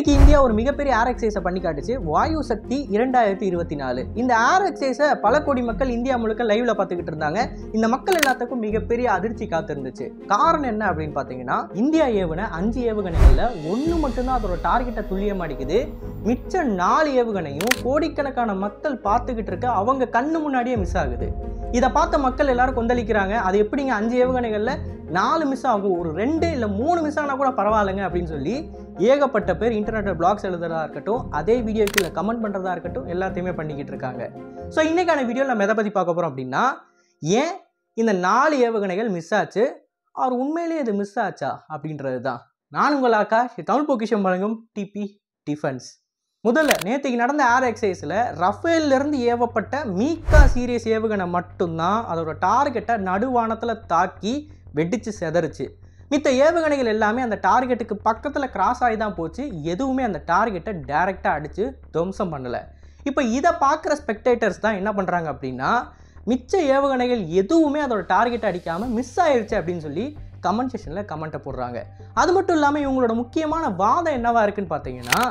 நேற்றுக்கு இந்தியா ஒரு மிகப்பெரிய ஏர் எக்ஸசைஸை பண்ணி காட்டுச்சு. வாயு சக்தி இரண்டாயிரத்தி இருபத்தி நாலு. இந்த ஏர் எக்ஸசைஸை பல கோடி மக்கள் இந்தியா முழுக்க லைவ்ல பார்த்துக்கிட்டு இருந்தாங்க. இந்த மக்கள் எல்லாத்துக்கும் மிகப்பெரிய அதிர்ச்சி காத்திருந்துச்சு. காரணம் என்ன அப்படின்னு பார்த்தீங்கன்னா இந்தியா ஏவுன அஞ்சு ஏவுகணைகளில் ஒன்று மட்டும்தான் அதோட டார்கெட்டை துல்லியம் அடிக்குது. மிச்ச நாலு ஏவுகணையும் கோடிக்கணக்கான மக்கள் பார்த்துக்கிட்டு இருக்க அவங்க கண்ணு முன்னாடியே மிஸ் ஆகுது. இதை பார்த்த மக்கள் எல்லாரும் கொந்தளிக்கிறாங்க. அது எப்படிங்க? அஞ்சு ஏவுகணைகளில் நாலு மிஸ் ஆகும். ஒரு ரெண்டு இல்லை மூணு மிஸ் ஆனால் கூட பரவாயில்லைங்க அப்படின்னு சொல்லி ஏகப்பட்ட பேர் இன்டர்நெட்டில் பிளாக்ஸ் எழுதுறதா இருக்கட்டும் அதே வீடியோக்கு இல்லை கமெண்ட் பண்ணுறதா இருக்கட்டும் எல்லாத்தையுமே பண்ணிக்கிட்டு இருக்காங்க. ஸோ இன்றைக்கான வீடியோவில் நம்ம எதை பற்றி பார்க்க போகிறோம் அப்படின்னா ஏன் இந்த நாலு ஏவுகணைகள் மிஸ் ஆச்சு? அவர் உண்மையிலேயே இது மிஸ் ஆச்சா? அப்படின்றது தான் நான் உங்கள் ஆக்கா தமிழ் பொக்கிஷம் வழங்கும் டிபி டிஃபன்ஸ் முதல்ல நேற்றுக்கு நடந்த ஏர் எக்ஸைஸில் ரஃபேல்லேருந்து ஏவப்பட்ட மீக்கா சீரியஸ் ஏவுகணை மட்டும்தான் அதோட டார்கெட்டை நடுவானத்தில் தாக்கி வெடிச்சு செதறிச்சு. மித்த ஏவுகணைகள் எல்லாமே அந்த டார்கெட்டுக்கு பக்கத்தில் கிராஸ் ஆகி தான் போச்சு. எதுவுமே அந்த டார்கெட்டை டைரெக்டாக அடித்து துவம்சம் பண்ணலை. இப்போ இதை பார்க்குற ஸ்பெக்டேட்டர்ஸ் தான் என்ன பண்ணுறாங்க அப்படின்னா மிச்ச ஏவுகணைகள் எதுவுமே அதோட டார்கெட்டை அடிக்காமல் மிஸ் ஆயிடுச்சு அப்படின்னு சொல்லி கமெண்ட் செஷனில் கமெண்ட்டை போடுறாங்க. அது மட்டும் இல்லாமல் இவங்களோட முக்கியமான வாதம் என்னவாக இருக்குன்னு பார்த்தீங்கன்னா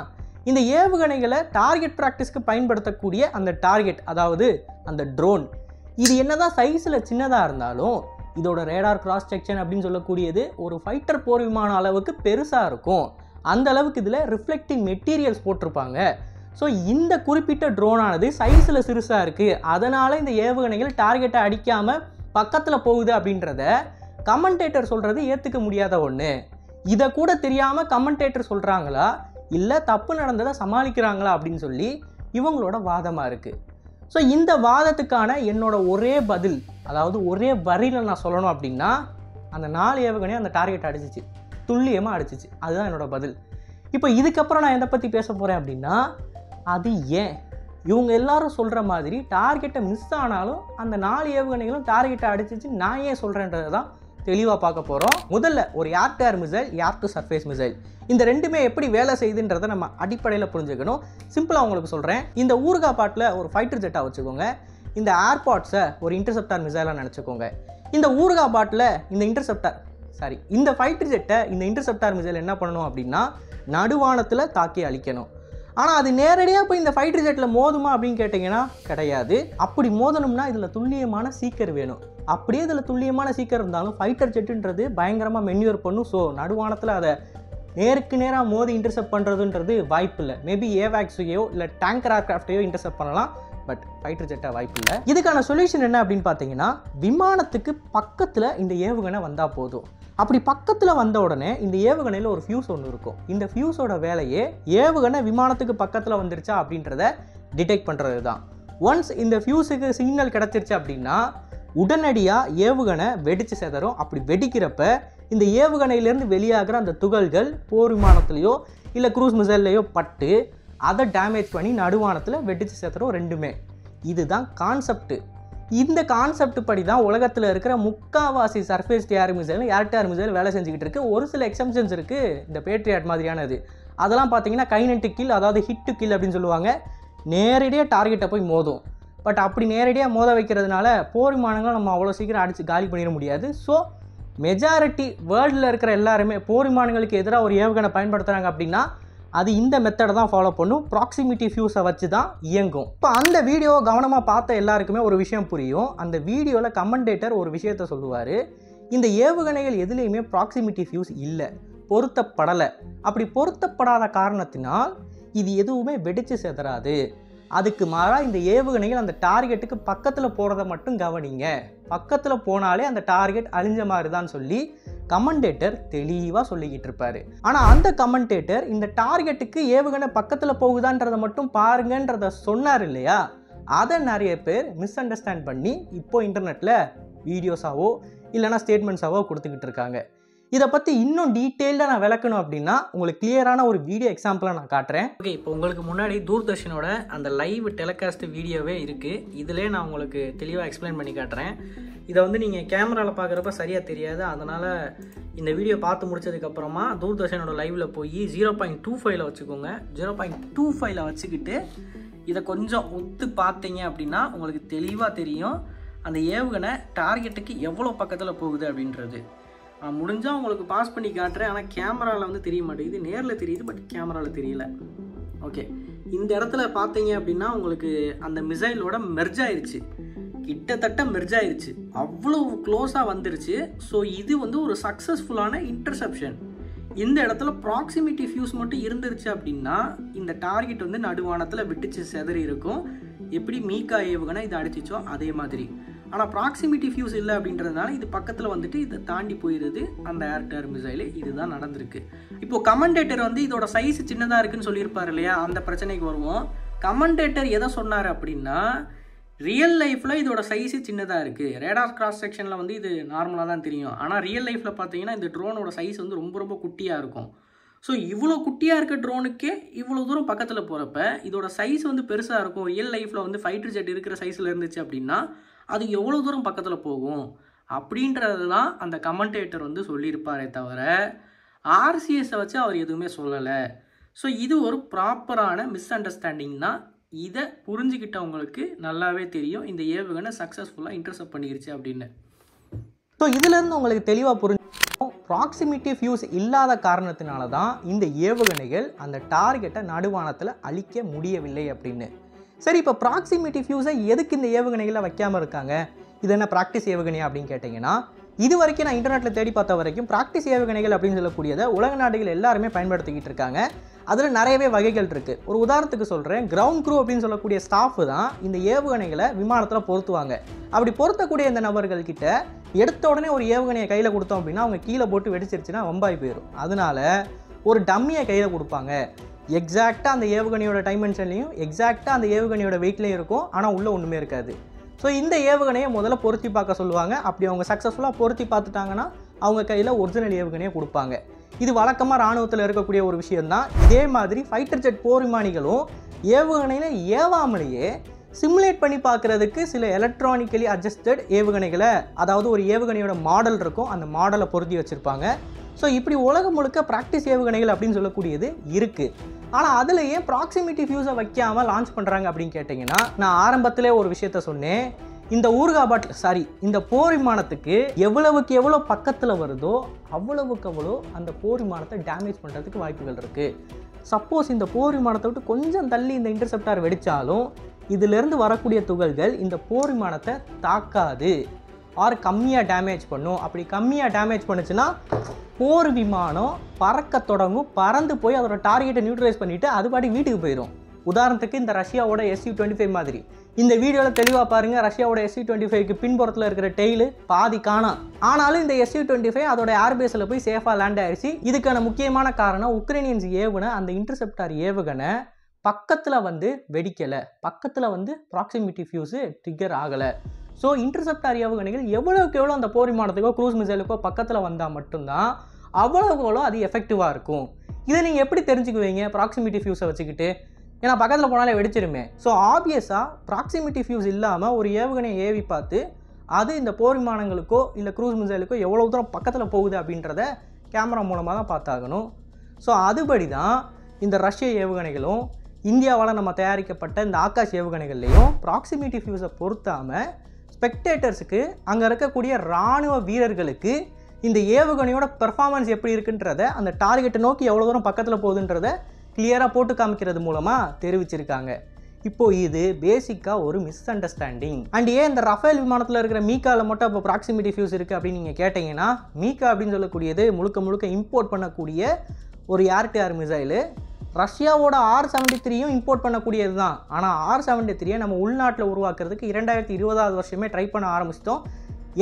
இந்த ஏவுகணைகளை டார்கெட் ப்ராக்டிஸ்க்கு பயன்படுத்தக்கூடிய அந்த டார்கெட் அதாவது அந்த ட்ரோன் இது என்னதான் சைஸில் சின்னதாக இருந்தாலும் இதோட ரேடார் கிராஸ் செக்ஷன் அப்படின்னு சொல்லக்கூடியது ஒரு ஃபைட்டர் போர் விமான அளவுக்கு பெருசாக இருக்கும். அந்த அளவுக்கு இதில் ரிஃப்ளெக்டிங் மெட்டீரியல்ஸ் போட்டிருப்பாங்க. ஸோ இந்த குறிப்பிட்ட ட்ரோனானது சைஸில் சிறுசாக இருக்குது அதனால் இந்த ஏவுகணைகள் டார்கெட்டை அடிக்காமல் பக்கத்தில் போகுது அப்படின்றத கமெண்டேட்டர் சொல்கிறது ஏற்றுக்க முடியாத ஒன்று இதை கூட தெரியாமல் கமெண்டேட்டர் சொல்கிறாங்களா இல்லை தப்பு நடந்ததை சமாளிக்கிறாங்களா அப்படின்னு சொல்லி இவங்களோட வாதமாக இருக்குது ஸோ இந்த வாதத்துக்கான என்னோட ஒரே பதில் அதாவது ஒரே வரியில் நான் சொல்லணும் அப்படின்னா அந்த நாலு ஏவுகணையை அந்த டார்கெட் அடிச்சிச்சு. துல்லியமாக அடிச்சிச்சு. அதுதான் என்னோடய பதில். இப்போ இதுக்கப்புறம் நான் எதை பற்றி பேச போகிறேன் அப்படின்னா அது ஏன்? இவங்க எல்லாரும் சொல்கிற மாதிரி டார்கெட்டை மிஸ் ஆனாலும் அந்த நாலு ஏவுகணைகளும் டார்கெட்டை அடிச்சிச்சு நான் ஏன் சொல்கிறேன்றது தான் தெளிவாக பார்க்க போகிறோம் முதல்ல ஒரு air to air missile air to surface missile இந்த ரெண்டுமே எப்படி வேலை செய்யுதுன்றதை நம்ம அடிப்படையில் புரிஞ்சுக்கணும். சிம்பிளாக உங்களுக்கு சொல்கிறேன் இந்த ஊர்கா பாட்டில் ஒரு ஃபைட்டர் ஜெட்டாக வச்சுக்கோங்க. இந்த ஏர்பாட்ஸை ஒரு இன்டர்செப்டார் மிசைலாக நினச்சிக்கோங்க. இந்த ஊர்கா பாட்டில் இந்த இன்டர்செப்டார் சாரி இந்த ஃபைட்டர் ஜெட்டை இந்த இன்டர்செப்டார் மிசைல் என்ன பண்ணணும் அப்படின்னா நடுவானத்தில் தாக்கி அழிக்கணும். ஆனால் அது நேரடியாக போய் இந்த ஃபைட்டர் ஜெட்டில் மோதுமா அப்படின்னு கேட்டிங்கன்னா கிடையாது. அப்படி மோதணும்னா இதில் துல்லியமான சீக்கர் வேணும். அப்படியே இதில் துல்லியமான சீக்கர் இருந்தாலும் ஃபைட்டர் ஜெட்டுன்றது பயங்கரமாக மென்யூர் பண்ணும். ஸோ நடுவானத்தில் அதை நேருக்கு நேராக மோதி இன்டர்செப்ட் பண்ணுறதுன்றது வாய்ப்பு இல்லை. மேபி ஏவேக்ஸையோ இல்லை டேங்கர் ஏர்கிராஃப்டையோ இன்டர்செப்ட் பண்ணலாம். பட் ஃபைட்டர் ஜெட்டாக வாய்ப்பு இல்லை. இதுக்கான சொல்யூஷன் என்ன அப்படின்னு பார்த்தீங்கன்னா விமானத்துக்கு பக்கத்தில் இந்த ஏவுகணை வந்தால் போதும். அப்படி பக்கத்தில் வந்த உடனே இந்த ஏவுகணையில் ஒரு ஃபியூஸ் ஒன்று இருக்கும். இந்த ஃபியூஸோட வேலையே ஏவுகணை விமானத்துக்கு பக்கத்தில் வந்துருச்சா அப்படின்றத டிடெக்ட் பண்ணுறது தான் ஒன்ஸ் இந்த ஃபியூஸுக்கு சிக்னல் கிடச்சிருச்சு அப்படின்னா உடனடியாக ஏவுகணை வெடித்து செதறும் அப்படி வெடிக்கிறப்ப இந்த ஏவுகணையிலேருந்து வெளியாகிற அந்த துகள்கள் போர் விமானத்துலேயோ இல்லை க்ரூஸ் மிசைல்லையோ பட்டு அதை டேமேஜ் பண்ணி நடுவானத்தில் வெடித்து செதறும் ரெண்டுமே. இதுதான் கான்செப்ட் இந்த கான்செப்ட் படி தான் உலகத்தில் இருக்கிற முக்காவாசி surface to air missile air to air air missile வேலை செஞ்சுக்கிட்டு இருக்கு. ஒரு சில எக்ஸம்ஷன்ஸ் இருக்குது இந்த பேட்ரியாட் மாதிரியானது அதெல்லாம் பார்த்தீங்கன்னா கைனட்டு கில் அதாவது ஹிட்டு கில் அப்படின்னு சொல்லுவாங்க. நேரடியாக டார்கெட்டை போய் மோதும். பட் அப்படி நேரடியாக மோத வைக்கிறதுனால போர் விமானங்களை நம்ம அவ்வளோ சீக்கிரம் அடித்து காலி பண்ணிட முடியாது. ஸோ மெஜாரிட்டி வேர்ல்டில் இருக்கிற எல்லாருமே போர் விமானங்களுக்கு எதிராக ஒரு ஏவுகணை பயன்படுத்துகிறாங்க அப்படின்னா அது இந்த மெத்தடை தான் ஃபாலோ பண்ணும். ப்ராக்சிமிட்டி ஃபியூஸை வச்சு தான் இயங்கும். இப்போ அந்த வீடியோவை கவனமாக பார்த்த எல்லாருக்குமே ஒரு விஷயம் புரியும். அந்த வீடியோவில் கமெண்டேட்டர் ஒரு விஷயத்த சொல்லுவார். இந்த ஏவுகணைகள் எதுலேயுமே ப்ராக்சிமிட்டி ஃபியூஸ் இல்லை. பொருத்தப்படலை. அப்படி பொருத்தப்படாத காரணத்தினால் இது எதுவுமே வெடிச்சு செதறாது. அதுக்கு மாறாக இந்த ஏவுகணைகள் அந்த டார்கெட்டுக்கு பக்கத்தில் போகிறத மட்டும் கவனிங்க. பக்கத்தில் போனாலே அந்த டார்கெட் அழிஞ்ச மாதிரி தான் சொல்லி கமெண்டேட்டர் தெளிவாக சொல்லிக்கிட்டு இருப்பாரு. ஆனால் அந்த கமெண்டேட்டர் இந்த டார்கெட்டுக்கு ஏவுகணை பக்கத்தில் போகுதான்றதை மட்டும் பாருங்கன்றத சொன்னார் இல்லையா? அதை நிறைய பேர் மிஸ் அண்டர்ஸ்டாண்ட் பண்ணி இப்போ இன்டர்நெட்டில் வீடியோஸாவோ இல்லைனா ஸ்டேட்மெண்ட்ஸாவோ கொடுத்துக்கிட்டு இருக்காங்க. இதை பற்றி இன்னும் டீட்டெயில்டாக நான் விளக்கணும் அப்படின்னா உங்களுக்கு கிளியரான ஒரு வீடியோ எக்ஸாம்பிளாக நான் காட்டுறேன். ஓகே இப்போ உங்களுக்கு முன்னாடி தூர்தர்ஷனோட அந்த லைவ் டெலிகாஸ்ட் வீடியோவே இருக்குது இதிலே நான் உங்களுக்கு தெளிவாக எக்ஸ்பிளைன் பண்ணி காட்டுறேன். இதை வந்து நீங்கள் கேமராவில் பார்க்குறப்ப சரியாக தெரியாது. அதனால் இந்த வீடியோ பார்த்து முடிச்சதுக்கப்புறமா தூர்தர்ஷனோட லைவில் போய் ஜீரோ பாயிண்ட் டூ ஃபைவ்ல வச்சுக்கோங்க. ஜீரோ பாயிண்ட் டூ ஃபைவ்ல வச்சுக்கிட்டு இதை கொஞ்சம் ஒத்து பார்த்தீங்க அப்படின்னா உங்களுக்கு தெளிவாக தெரியும். அந்த ஏவுகணை டார்கெட்டுக்கு எவ்வளோ பக்கத்தில் போகுது அப்படின்றது. முடிஞ்சால் உங்களுக்கு பாஸ் பண்ணி காட்டுறேன். ஆனால் கேமராவில் வந்து தெரிய மாட்டேங்குது. நேரில் தெரியுது பட் கேமராவில் தெரியல. ஓகே இந்த இடத்துல பார்த்தீங்க அப்படின்னா உங்களுக்கு அந்த மிசைலோட மெர்ஜ் ஆயிடுச்சு கிட்டத்தட்ட மெர்ஜ் ஆயிடுச்சு அவ்வளோ க்ளோஸாக வந்துருச்சு. ஸோ இது வந்து ஒரு சக்ஸஸ்ஃபுல்லான இன்டர்செப்ஷன் இந்த இடத்துல ப்ராக்சிமிட்டி ஃபியூஸ் மட்டும் இருந்துருச்சு அப்படின்னா இந்த டார்கெட் வந்து நடுவானத்தில் விட்டுச்சு செதறி இருக்கும். எப்படி மீக்கா ஏவுகணை இதை அடிச்சிச்சோ அதே மாதிரி. ஆனால் ப்ராக்சிமிட்டி ஃபியூஸ் இல்லை அப்படின்றதுனால இது பக்கத்தில் வந்துட்டு இதை தாண்டி போயிடுது அந்த ஏர்டேர் மிசைலு இதுதான் நடந்திருக்கு. இப்போது கமெண்டேட்டர் வந்து இதோட சைஸ் சின்னதாக இருக்குன்னு சொல்லியிருப்பார் இல்லையா? அந்த பிரச்சனைக்கு வருவோம். கமெண்டேட்டர் எதை சொன்னார் அப்படின்னா ரியல் லைஃப்பில் இதோட சைஸு சின்னதாக இருக்குது ரேடார் கிராஸ் செக்ஷனில் வந்து இது நார்மலாக தான் தெரியும். ஆனால் ரியல் லைஃப்பில் பார்த்தீங்கன்னா இந்த ட்ரோனோட சைஸ் வந்து ரொம்ப ரொம்ப குட்டியாக இருக்கும். ஸோ இவ்வளோ குட்டியாக இருக்க ட்ரோனுக்கே இவ்வளோ தூரம் பக்கத்தில் போகிறப்ப இதோட சைஸ் வந்து பெருசாக இருக்கும். ரியல் லைஃப்பில் வந்து ஃபைட்டர் ஜெட் இருக்கிற சைஸில் இருந்துச்சு அப்படின்னா அது எவ்வளோ தூரம் பக்கத்தில் போகும்? அப்படின்றது தான் அந்த கமெண்டேட்டர் வந்து சொல்லியிருப்பாரே தவிர ஆர்சிஎஸை வச்சு அவர் எதுவுமே சொல்லலை. ஸோ இது ஒரு ப்ராப்பரான மிஸ் அண்டர்ஸ்டாண்டிங் தான். இதை புரிஞ்சுக்கிட்டவங்களுக்கு நல்லாவே தெரியும். இந்த ஏவுகணை சக்ஸஸ்ஃபுல்லாக இன்டர்செப்ட் பண்ணிருச்சு அப்படின்னு. ஸோ இதுலேருந்து உங்களுக்கு தெளிவாக புரிஞ்சு ப்ராக்சிமிட்டி ஃபியூஸ் இல்லாத காரணத்தினால தான் இந்த ஏவுகணைகள் அந்த டார்கெட்டை நடுவானத்தில் அழிக்க முடியவில்லை அப்படின்னு. சரி இப்போ ப்ராக்சிமிட்டி ஃபியூஸை எதுக்கு இந்த ஏவுகணைகளை வைக்காமல் இருக்காங்க? இது என்ன ப்ராக்டிஸ் ஏவுகணையா அப்படின்னு கேட்டிங்கன்னா இது வரைக்கும் நான் இன்டர்நெட்டில் தேடி பார்த்த வரைக்கும் ப்ராக்டிஸ் ஏவுகணைகள் அப்படின்னு சொல்லக்கூடியதை உலக நாடுகள் எல்லாருமே பயன்படுத்திக்கிட்டு இருக்காங்க. அதில் நிறையவே வகைகள் இருக்குது ஒரு உதாரணத்துக்கு சொல்கிறேன் கிரவுண்ட் க்ரூ அப்படின்னு சொல்லக்கூடிய ஸ்டாஃப் தான் இந்த ஏவுகணைகளை விமானத்தில் பொருத்துவாங்க. அப்படி பொருத்தக்கூடிய இந்த நபர்கள் கிட்ட எடுத்த உடனே ஒரு ஏவுகணையை கையில் கொடுத்தோம் அப்படின்னா அவங்க கீழே போட்டு வெடிச்சிருச்சுன்னா வம்பாய் போயிடும் அதனால ஒரு டம்மியை கையில் கொடுப்பாங்க. எக்ஸாக்டாக அந்த ஏவுகணையோட டைமென்ஷன்லையும் எக்ஸாக்டாக அந்த ஏவுகணையோட வெயிட்லையும் இருக்கும் ஆனால் உள்ளே ஒன்றுமே இருக்காது. ஸோ இந்த ஏவுகணையை முதல்ல பொருத்தி பார்க்க சொல்லுவாங்க. அப்படி அவங்க சக்ஸஸ்ஃபுல்லாக பொருத்தி பார்த்துட்டாங்கன்னா அவங்க கையில் ஒரிஜினல் ஏவுகணையை கொடுப்பாங்க. இது வழக்கமாக இராணுவத்தில் இருக்கக்கூடிய ஒரு விஷயம்தான். இதே மாதிரி ஃபைட்டர் ஜெட் போர் விமானிகளும் ஏவுகணையில் ஏவாமலேயே சிமுலேட் பண்ணி பார்க்குறதுக்கு சில எலக்ட்ரானிக்கலி அட்ஜஸ்டட் ஏவுகணைகளை அதாவது ஒரு ஏவுகணையோட மாடல் இருக்கும் அந்த மாடலை பொருத்தி வச்சுருப்பாங்க. ஸோ இப்படி உலகம் முழுக்க ப்ராக்டிஸ் ஏவுகணைகள் அப்படின்னு சொல்லக்கூடியது இருக்குது ஆனால் அதில் ஏன் ப்ராக்சிமிட்டி ஃபியூஸை வைக்காமல் லான்ச் பண்ணுறாங்க அப்படின்னு கேட்டிங்கன்னா நான் ஆரம்பத்திலே ஒரு விஷயத்த சொன்னேன். இந்த ஊர்கா பாட்டில் சாரி இந்த போர் விமானத்துக்கு எவ்வளவுக்கு எவ்வளோ பக்கத்தில் வருதோ அவ்வளவுக்கு அவ்வளோ அந்த போர் விமானத்தை டேமேஜ் பண்ணுறதுக்கு வாய்ப்புகள் இருக்குது சப்போஸ் இந்த போர் விமானத்தை விட்டு கொஞ்சம் தள்ளி இந்த இன்டர்செப்டார் வெடித்தாலும் இதிலிருந்து வரக்கூடிய துகள்கள் இந்த போர் விமானத்தை தாக்காது. ஆர் கம்மியாக டேமேஜ் பண்ணும். அப்படி கம்மியாக டேமேஜ் பண்ணுச்சுன்னா போர் விமானம் பறக்க தொடங்கும். பறந்து போய் அதோட டார்கெட்டை நியூட்ரலைஸ் பண்ணிவிட்டு அது பாட்டி வீட்டுக்கு போயிடும் உதாரணத்துக்கு இந்த ரஷ்யாவோட எஸ்யூ டுவெண்ட்டி ஃபைவ் மாதிரி. இந்த வீடியோவில் தெளிவாக பாருங்கள் ரஷ்யாவோட எஸ்யூ டுவெண்ட்டி ஃபைவ்க்கு பின்புறத்தில் இருக்கிற டெய்லு பாதி காணா. ஆனாலும் இந்த எஸ்யூ டுவெண்ட்டி ஃபைவ் அதோட ஏர்பேஸில் போய் சேஃபாக லேண்ட் ஆயிடுச்சு இதுக்கான முக்கியமான காரணம் உக்ரைனியன்ஸ் ஏவுன அந்த இன்டர்செப்டார் ஏவுகணை பக்கத்தில் வந்து வெடிக்கலை. பக்கத்தில் வந்து ப்ராக்சிமிட்டி ஃபியூஸு ட்ரிக்கர் ஆகலை. ஸோ இன்டர்செப்டார் ஏவுகணைகள் எவ்வளோக்கு எவ்வளோ அந்த போர் விமானத்துக்கோ க்ரூஸ் மிசைலுக்கோ பக்கத்தில் வந்தால் மட்டும்தான் அவ்வளோக்கு எவ்வளோ அது எஃபெக்டிவாக இருக்கும். இதை நீங்கள் எப்படி தெரிஞ்சுக்குவீங்க? ப்ராக்சிமிட்டி ஃபியூஸை வச்சுக்கிட்டு. ஏன்னா பக்கத்தில் போனாலே வெடிச்சிருமே. ஸோ ஆப்வியஸாக ப்ராக்சிமிட்டி ஃபியூஸ் இல்லாமல் ஒரு ஏவுகணையை ஏவி பார்த்து அது இந்த போர் விமானங்களுக்கோ இல்லை க்ரூஸ் மிசைலுக்கோ எவ்வளோ தூரம் பக்கத்தில் போகுது அப்படின்றத கேமரா மூலமாக தான் பார்த்தாகணும். ஸோ அதுபடி தான் இந்த ரஷ்ய ஏவுகணைகளும் இந்தியாவால் நம்ம தயாரிக்கப்பட்ட இந்த ஆகாஷ் ஏவுகணைகள்லையும் ப்ராக்சிமிட்டி ஃபியூஸை பொருத்தாமல் ஸ்பெக்டேட்டர்ஸுக்கு அங்கே இருக்கக்கூடிய இராணுவ வீரர்களுக்கு இந்த ஏவுகணையோட பெர்ஃபார்மன்ஸ் எப்படி இருக்குன்றத அந்த டார்கெட்டை நோக்கி எவ்வளோ தூரம் பக்கத்தில் போகுதுன்றத கிளியராக போட்டு காமிக்கிறது மூலமாக தெரிவிச்சிருக்காங்க. இப்போ இது பேசிக்காக ஒரு மிஸ் அண்டர்ஸ்டாண்டிங் அண்ட் ஏன் இந்த ரஃபேல் விமானத்தில் இருக்கிற மீக்காவில் மட்டும் அப்போ ப்ராக்சிமிட்டி ஃபியூஸ் இருக்குது அப்படின்னு நீங்கள் கேட்டிங்கன்னா மீக்கா அப்படின்னு சொல்லக்கூடியது முழுக்க முழுக்க இம்போர்ட் பண்ணக்கூடிய ஒரு ஏர் டு ஏர் மிசைலு ரஷ்யாவோட ஆர் செவன்டி த்ரீயும் இம்போர்ட் பண்ணக்கூடியது தான். ஆனால் ஆர் செவன்டி த்ரீயை நம்ம உள்நாட்டில் உருவாக்குறதுக்கு இரண்டாயிரத்தி இருபதாவது வருஷமே ட்ரை பண்ண ஆரம்பிச்சிட்டோம்.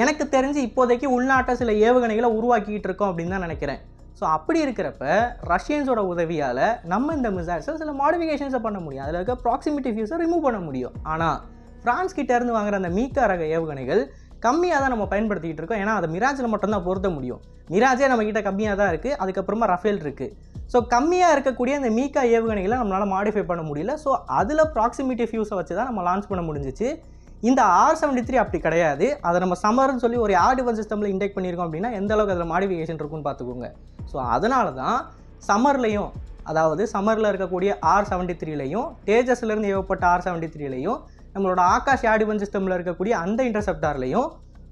எனக்கு தெரிஞ்சு இப்போதைக்கு உள்நாட்டை சில ஏவுகணைகளை உருவாக்கிக்கிட்டு இருக்கோம் அப்படின்னு தான் நினைக்கிறேன். ஸோ அப்படி இருக்கிறப்ப ரஷ்யன்ஸோட உதவியால் நம்ம இந்த மிசைல்ஸை சில மாடிஃபிகேஷன்ஸை பண்ண முடியும். அதில் இருக்க ப்ராக்சிமிட்டி ஃபியூஸை ரிமூவ் பண்ண முடியும். ஆனால் ஃப்ரான்ஸ் கிட்டேருந்து வாங்குற அந்த மீக்கா ரக ஏவுகணைகள் கம்மியாக தான் நம்ம பயன்படுத்திக்கிட்டு இருக்கோம். ஏன்னா அதை மிராஜில் மட்டும்தான் பொருத்த முடியும். மிராஜே நம்ம கம்மியாக தான் இருக்குது அதுக்கப்புறமா ரஃபேல் இருக்குது ஸோ கம்மியாக இருக்கக்கூடிய அந்த மீக்கா ஏவுகணைகளை நம்மளால் மாடிஃபை பண்ண முடியல. ஸோ அதில் ப்ராக்சிமிட்டி ஃபியூஸை வச்சு தான் நம்ம லான்ச் பண்ண முடிஞ்சிச்சு. இந்த ஆர் செவன்டி த்ரீ அப்படி கிடையாது. அதை நம்ம சம்மர்னு சொல்லி ஒரு ஏர் டிஃபென்ஸ் சிஸ்டமில் இன்டெக்ட் பண்ணியிருக்கோம் அப்படின்னா எந்த அளவுக்கு அதில் மாடிஃபிகேஷன் இருக்குன்னு பார்த்துக்கோங்க. ஸோ அதனால தான் சம்மர்லேயும் அதாவது சம்மரில் இருக்கக்கூடிய ஆர் செவன்டி த்ரீலையும் தேஜஸ்லேருந்து ஏவப்பட்ட ஆர் செவன்டி த்ரீலையும் நம்மளோட ஆகாஷ் ஏர் சிஸ்டமில் இருக்கக்கூடிய அந்த இன்டர்செப்டார்லையும்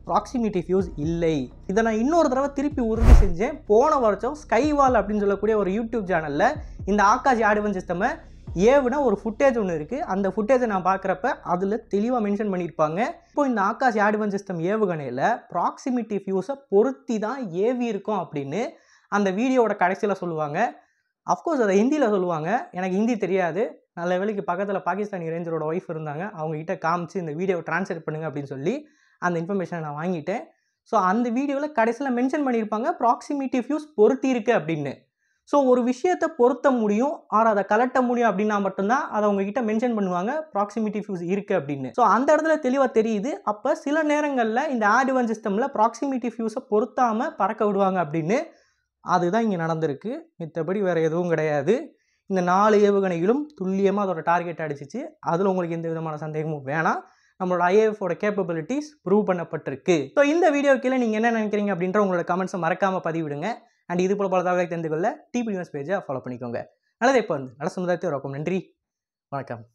ப்ராக்சிமிட்டி ஃபியூஸ் இல்லை. இதை நான் இன்னொரு தடவை திருப்பி உறுதி செஞ்சேன். போன வருஷம் ஸ்கைவால் அப்படின்னு சொல்லக்கூடிய ஒரு யூடியூப் சேனலில் இந்த ஆகாஷ் ஆடுவன் சிஸ்டமை ஏவுனா ஒரு ஃபுட்டேஜ் ஒன்று இருக்குது அந்த ஃபுட்டேஜை நான் பார்க்குறப்ப அதில் தெளிவாக மென்ஷன் பண்ணியிருப்பாங்க. இப்போ இந்த ஆகாஷ் ஆடுவன் சிஸ்டம் ஏவுகணையில் ப்ராக்சிமிட்டி ஃபியூஸை பொருத்தி தான் ஏவி இருக்கும் அப்படின்னு அந்த வீடியோவோட கடைசியில் சொல்லுவாங்க. அஃப்கோர்ஸ் அதை ஹிந்தியில் சொல்லுவாங்க. எனக்கு ஹிந்தி தெரியாது. நல்ல வேலைக்கு பக்கத்தில் பாகிஸ்தானி ரேஞ்சரோட ஒய்ஃப் இருந்தாங்க. அவங்ககிட்ட காமிச்சு இந்த வீடியோவை ட்ரான்ஸ்லேட் பண்ணுங்க அப்படின்னு சொல்லி அந்த இன்ஃபர்மேஷனை நான் வாங்கிட்டேன். ஸோ அந்த வீடியோவில் கடைசியில் மென்ஷன் பண்ணியிருப்பாங்க ப்ராக்சிமிட்டி ஃபியூஸ் பொருத்திருக்கு அப்படின்னு. ஸோ ஒரு விஷயத்தை பொருத்த முடியும் ஆர் அதை கலட்ட முடியும் அப்படின்னா மட்டும்தான் அதை உங்ககிட்ட மென்ஷன் பண்ணுவாங்க ப்ராக்சிமிட்டி ஃபியூஸ் இருக்குது அப்படின்னு. ஸோ அந்த இடத்துல தெளிவாக தெரியுது அப்போ சில நேரங்களில் இந்த ஆடிவன் சிஸ்டமில் ப்ராக்சிமிட்டி ஃபியூஸை பொருத்தாமல் பறக்க விடுவாங்க அப்படின்னு. அதுதான் இங்கே நடந்திருக்கு. மித்தபடி வேறு எதுவும் கிடையாது. இந்த நாலு ஏவுகணைகளும் துல்லியமாக அதோட டார்கெட் அடிச்சிச்சு. அதில் உங்களுக்கு எந்த விதமான சந்தேகமும் வேணாம். நம்மளோட ஐஏஎஃபோட கேப்பபிலிட்டிஸ் ப்ரூவ் பண்ணப்பட்டிருக்கு. ஸோ இந்த வீடியோ கீழே நீங்கள் என்ன நினைக்கிறீங்க அப்படின்ற உங்களோட கமெண்ட்ஸை மறக்காமல் பதிவிடுங்க. அண்ட் இது போல பல தகவலை தெரிந்து கொள்ள டிபி நியூஸ் பேஜை ஃபாலோ பண்ணிக்கோங்க. நல்லதே இப்போ வந்து நல்ல சமுதாயத்தை உருவாக்கும். நன்றி. வணக்கம்.